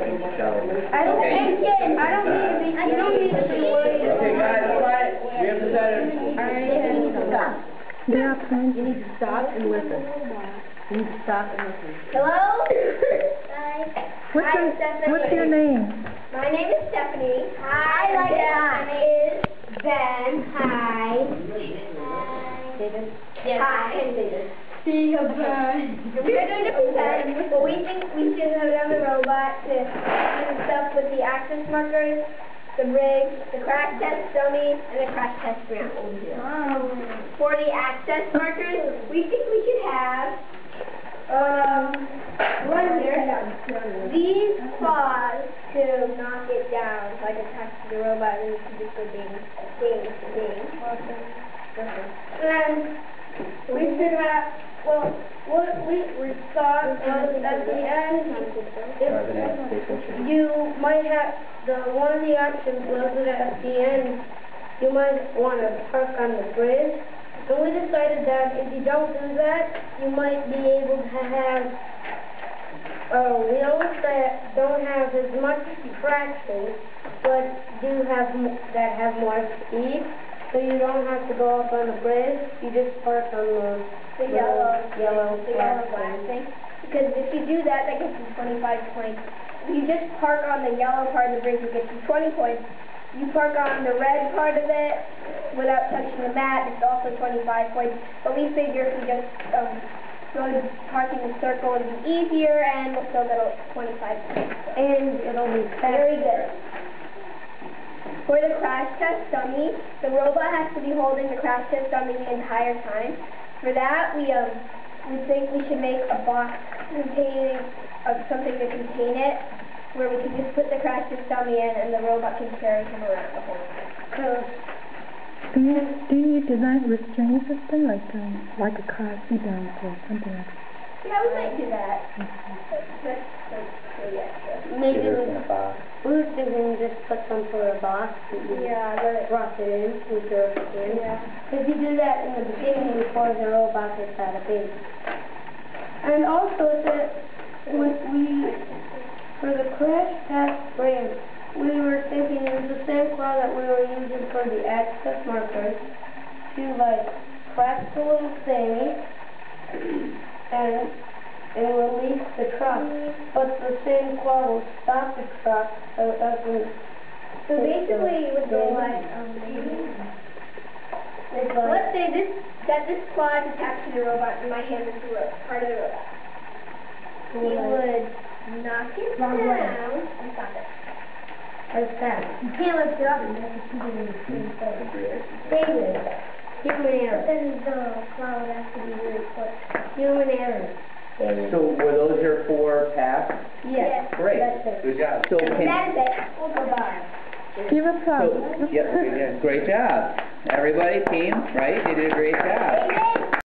So, I don't okay. think I don't need to be, I don't need to be worried. Okay, guys, quiet. We have decided. Stop. Yeah, friends. You need to stop and listen. You need to stop and listen. Hello? Hi. What's Hi, your, Stephanie. what's your name? My name is Stephanie. Hi. My name is Ben. Hi. David? Hi. See you, Ben. We're going to present what we think we should have done the robot to do stuff with the access markers, the rig, the crash test dummy, and the crash test ground. For the access markers, we think we should have um, one here. These claws to knock it down, like attach to the robot, and you can just go ding, ding, ding. And we should have, well, what we, thought was at the end, if you might have, the, one of the options was that at the end, you might want to park on the bridge. And we decided that if you don't do that, you might be able to have uh, wheels that don't have as much traction, but do have, that have more speed. So you don't have to go up on the bridge, you just park on the The yellow- yellow the yellow flag thing. Because if you do that, that gets you twenty-five points. If you just park on the yellow part of the bridge, it gets you twenty points. You park on the red part of it without touching the mat, it's also twenty-five points. But we figure if we just, um, go to parking the circle, it'll be easier and we'll still get twenty-five points. And it'll be Very good. For the crash test dummy, the robot has to be holding the crash test dummy the entire time. For that, we um we think we should make a box containing of something to contain it, where we can just put the crash test dummy in and the robot can carry him around the whole time. So Do you, do you design restraint system like, um, like a car seat belt or something like that? yeah, we might do that. That's, that's, that's, so yeah. so- Maybe Get we, a box. we were thinking just put some sort of box and you Yeah, let it drop it in with your hand. Yeah. If you do that in the beginning before the robot gets out of bed. And also that when we, for the crash test brand, we were thinking it was the same claw that we were using for the access markers to like press the little thingy and, and release. But the same claw will stop the truck so it doesn't. So basically, it would go like, um, like, Let's say this, that this claw is attached to the robot and my hand is the ro- part of the robot. He would knock it down and stop it. like that. You can't lift it up and have to keep it in the same place. David, human error. Then the claw would have to be really quick. Human error, So were those your four tasks? Yes. Great. That's it. Good job. So can, That is it. Give applause. so, yeah, yeah, great job. Everybody, team, right? You did a great job. Amen.